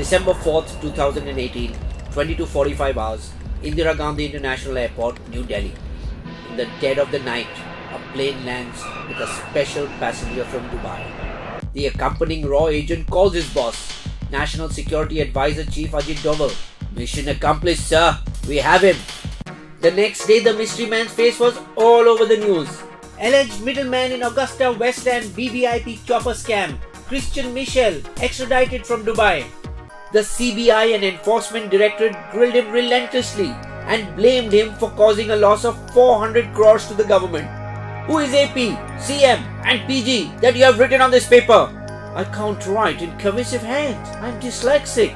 December 4th, 2018, 22:45 hours, Indira Gandhi International Airport, New Delhi. In the dead of the night, a plane lands with a special passenger from Dubai. The accompanying raw agent calls his boss, National Security Advisor Chief Ajit Doval. Mission accomplished, sir. We have him. The next day, the mystery man's face was all over the news. Alleged middleman in Augusta Westland VVIP chopper scam, Christian Michel, extradited from Dubai. The CBI and Enforcement Directorate grilled him relentlessly and blamed him for causing a loss of 400 crores to the government. Who is AP, CM, and PG that you have written on this paper? I can't write in cursive hand. I'm dyslexic.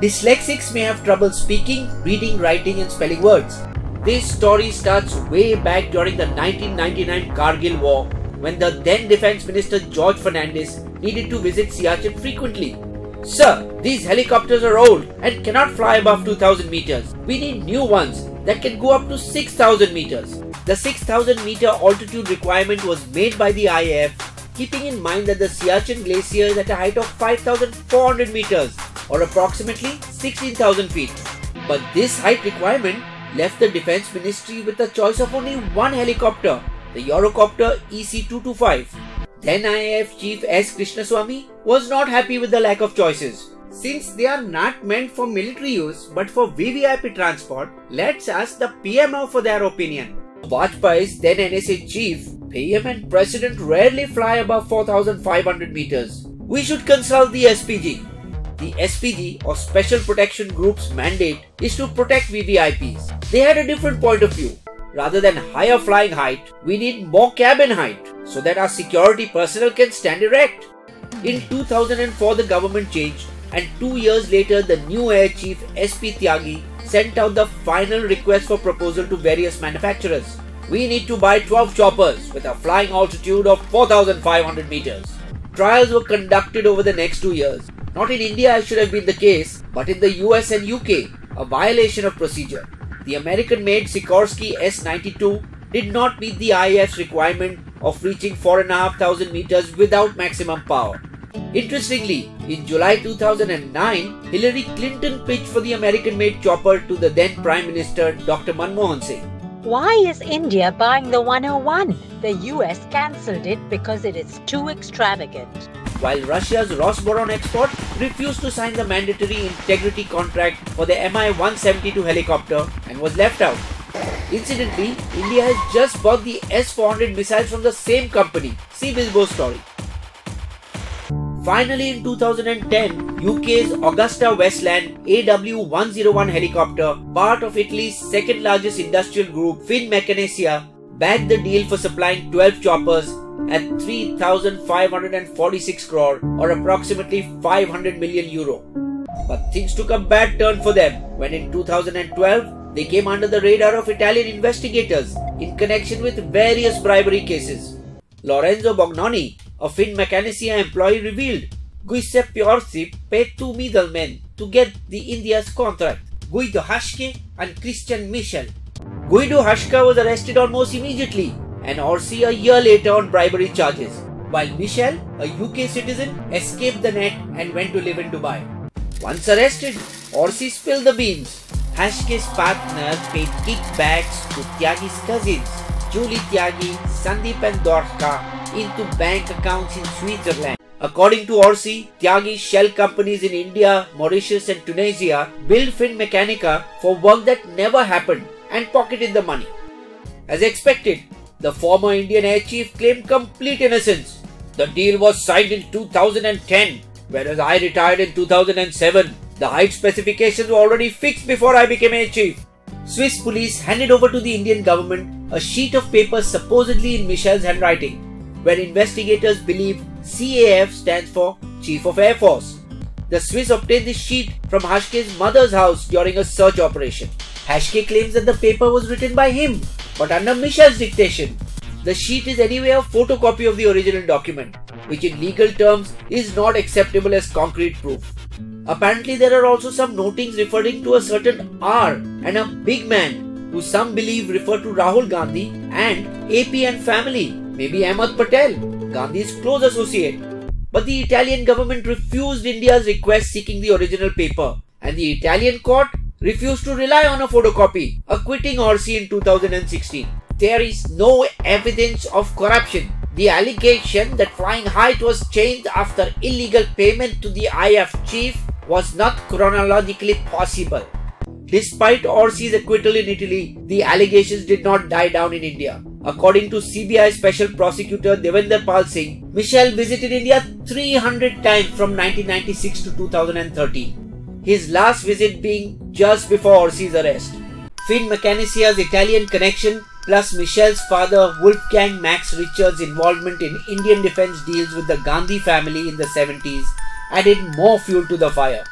Dyslexics may have trouble speaking, reading, writing, and spelling words. This story starts way back during the 1999 Kargil War when the then Defense Minister George Fernandes needed to visit Siachen frequently. Sir, these helicopters are old and cannot fly above 2000 meters. We need new ones that can go up to 6000 meters. The 6000 meter altitude requirement was made by the IAF keeping in mind that the Siachen Glacier is at a height of 5400 meters or approximately 16,000 feet. But this height requirement left the Defense Ministry with a choice of only one helicopter, the Eurocopter EC-225. Then IAF Chief S. Krishnaswamy was not happy with the lack of choices. Since they are not meant for military use but for VVIP transport, let's ask the PMO for their opinion. Vajpayee's then NSA chief, PM and President rarely fly above 4500 meters. We should consult the SPG. The SPG or Special Protection Group's mandate is to protect VVIPs. They had a different point of view. Rather than higher flying height, we need more cabin height so that our security personnel can stand erect. In 2004, the government changed, and two years later, the new Air Chief SP Tyagi sent out the final request for proposal to various manufacturers. We need to buy 12 choppers with a flying altitude of 4,500 meters. Trials were conducted over the next two years. Not in India as should have been the case, but in the US and UK, a violation of procedure. The American-made Sikorsky S-92 did not meet the IAF's requirement of reaching 4,500 meters without maximum power. Interestingly, in July 2009, Hillary Clinton pitched for the American-made chopper to the then Prime Minister Dr. Manmohan Singh. Why is India buying the 101? The US cancelled it because it is too extravagant. While Russia's Rosoboronexport refused to sign the mandatory integrity contract for the Mi-172 helicopter and was left out. Incidentally, India has just bought the S-400 missiles from the same company. See Bisbo's story. Finally, in 2010, UK's AgustaWestland AW101 helicopter, part of Italy's second largest industrial group, Finmeccanica, bagged the deal for supplying 12 choppers at 3,546 crore or approximately 500 million euro. But things took a bad turn for them when in 2012 they came under the radar of Italian investigators in connection with various bribery cases. Lorenzo Borgogni, a Finn Finmeccanica employee revealed Giuseppe Orsi paid two middlemen to get the India's contract, Guido Haschke and Christian Michel. Guido Haschke was arrested almost immediately and Orsi a year later on bribery charges, while Michel, a UK citizen, escaped the net and went to live in Dubai. Once arrested, Orsi spilled the beans. Haschke's partner paid kickbacks to Tyagi's cousins, Julie Tyagi, Sandeep and Dorka, into bank accounts in Switzerland. According to Orsi, Tyagi's shell companies in India, Mauritius and Tunisia billed Finmeccanica for work that never happened and pocketed the money. As expected, the former Indian Air Chief claimed complete innocence. The deal was signed in 2010, whereas I retired in 2007. The height specifications were already fixed before I became a Chief. Swiss police handed over to the Indian government a sheet of paper supposedly in Michel's handwriting, where investigators believe CAF stands for Chief of Air Force. The Swiss obtained this sheet from Haschke's mother's house during a search operation. Hashke claims that the paper was written by him, but under Michel's dictation. The sheet is anyway a photocopy of the original document, which in legal terms is not acceptable as concrete proof. Apparently, there are also some notings referring to a certain R and a big man, who some believe refer to Rahul Gandhi and AP and family, maybe Ahmed Patel, Gandhi's close associate. But the Italian government refused India's request seeking the original paper, and the Italian court refused to rely on a photocopy, acquitting Orsi in 2016. There is no evidence of corruption. The allegation that Flying Height was changed after illegal payment to the IF chief was not chronologically possible. Despite Orsi's acquittal in Italy, the allegations did not die down in India. According to CBI Special Prosecutor Devender Pal Singh, Michel visited India 300 times from 1996 to 2013. His last visit being just before Orsi's arrest. Finn Finmeccanica's Italian connection plus Michel's father Wolfgang Max Richard's involvement in Indian defense deals with the Gandhi family in the 70s added more fuel to the fire.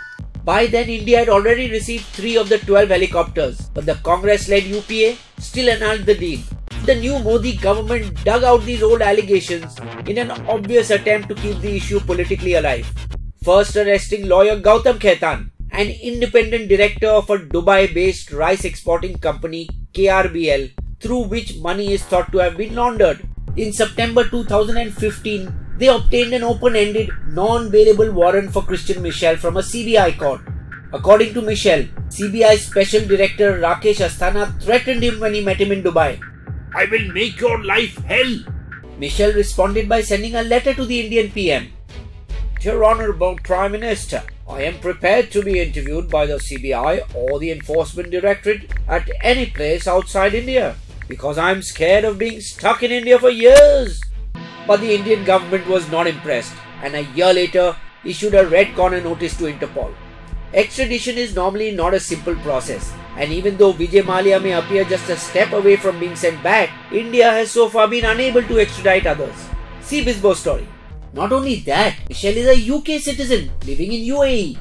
By then, India had already received 3 of the 12 helicopters, but the Congress led UPA still annulled the deal. The new Modi government dug out these old allegations in an obvious attempt to keep the issue politically alive. First arresting lawyer Gautam Khaitan, an independent director of a Dubai based rice exporting company KRBL, through which money is thought to have been laundered. In September 2015, they obtained an open-ended, non-bailable warrant for Christian Michel from a CBI court. According to Michel, CBI Special Director Rakesh Asthana threatened him when he met him in Dubai. I will make your life hell. Michel responded by sending a letter to the Indian PM. Dear Honorable Prime Minister, I am prepared to be interviewed by the CBI or the Enforcement Directorate at any place outside India because I am scared of being stuck in India for years. But the Indian government was not impressed and a year later issued a red corner notice to Interpol. Extradition is normally not a simple process, and even though Vijay Mallya may appear just a step away from being sent back, India has so far been unable to extradite others. See Bisbo's story. Not only that, Michel is a UK citizen living in UAE.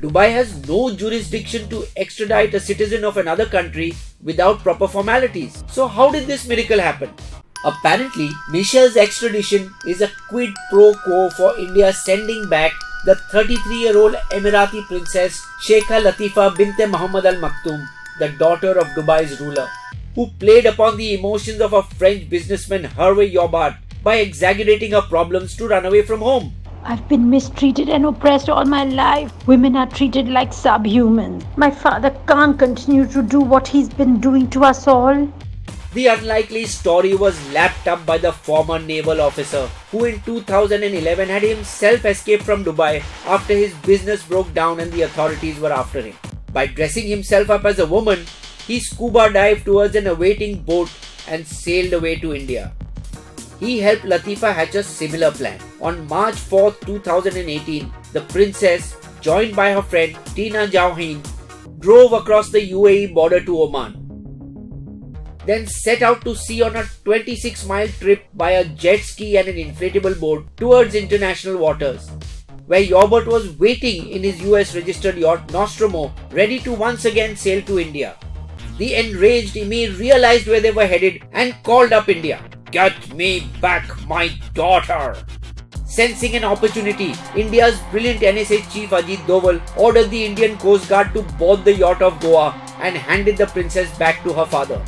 Dubai has no jurisdiction to extradite a citizen of another country without proper formalities. So how did this miracle happen? Apparently, Michel's extradition is a quid pro quo for India sending back the 33-year-old Emirati princess Sheikha Latifa bint Muhammad Al Maktoum, the daughter of Dubai's ruler, who played upon the emotions of a French businessman Hervé Jaubert by exaggerating her problems to run away from home. I've been mistreated and oppressed all my life. Women are treated like subhuman. My father can't continue to do what he's been doing to us all. The unlikely story was lapped up by the former naval officer who in 2011 had himself escaped from Dubai after his business broke down and the authorities were after him. By dressing himself up as a woman, he scuba dived towards an awaiting boat and sailed away to India. He helped Latifa hatch a similar plan. On March 4, 2018, the princess, joined by her friend Tiina Jauhiainen, drove across the UAE border to Oman then set out to sea on a 26 mile trip by a jet ski and an inflatable boat towards international waters, where Jaubert was waiting in his US registered yacht Nostromo, ready to once again sail to India. The enraged Emir realized where they were headed and called up India. Get me back my daughter! Sensing an opportunity, India's brilliant NSA chief Ajit Doval ordered the Indian Coast Guard to board the yacht of Goa and handed the princess back to her father.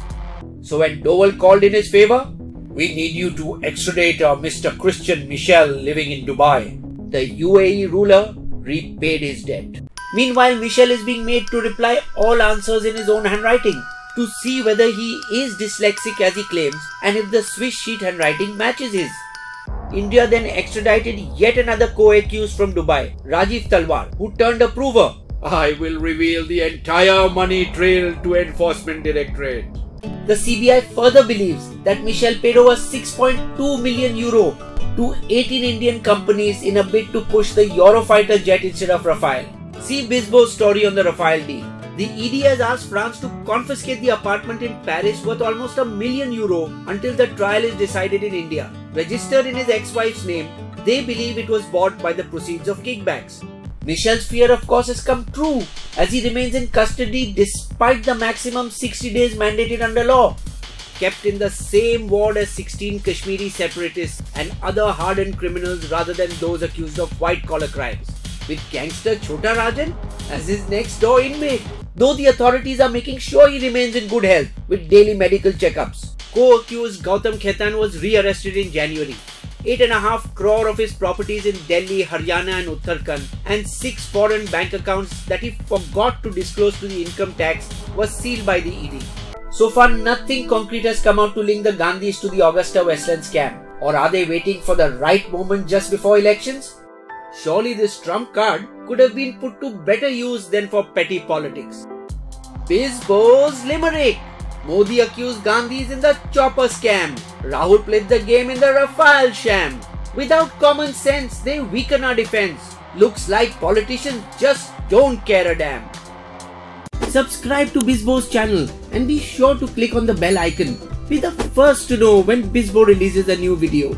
So when Doval called in his favor, we need you to extradite uh, our Mr. Christian Michel living in Dubai. The UAE ruler repaid his debt. Meanwhile, Michel is being made to reply all answers in his own handwriting to see whether he is dyslexic as he claims and if the Swiss sheet handwriting matches his. India then extradited yet another co-accused from Dubai, Rajiv Talwar, who turned a prover. I will reveal the entire money trail to Enforcement Directorate. The CBI further believes that Michel paid over 6.2 million euro to 18 Indian companies in a bid to push the Eurofighter jet instead of Rafale. See Bisbo's story on the Rafale deal. The ED has asked France to confiscate the apartment in Paris worth almost a million euro until the trial is decided in India. Registered in his ex-wife's name, they believe it was bought by the proceeds of kickbacks. Michel's fear, of course, has come true as he remains in custody despite the maximum 60 days mandated under law. Kept in the same ward as 16 Kashmiri separatists and other hardened criminals rather than those accused of white collar crimes. With gangster Chota Rajan as his next door inmate. Though the authorities are making sure he remains in good health with daily medical checkups. Co accused Gautam Khaitan was re arrested in January. 8.5 crore of his properties in Delhi, Haryana, and Uttarakhand, and six foreign bank accounts that he forgot to disclose to the income tax was sealed by the ED. So far, nothing concrete has come out to link the Gandhis to the AgustaWestland scam. Or are they waiting for the right moment just before elections? Surely this trump card could have been put to better use than for petty politics. Bisbo's Limerick Modi accused Gandhis in the chopper scam. Rahul played the game in the Rafale sham. Without common sense, they weaken our defense. Looks like politicians just don't care a damn. Subscribe to Bisbo's channel and be sure to click on the bell icon. Be the first to know when Bizbo releases a new video.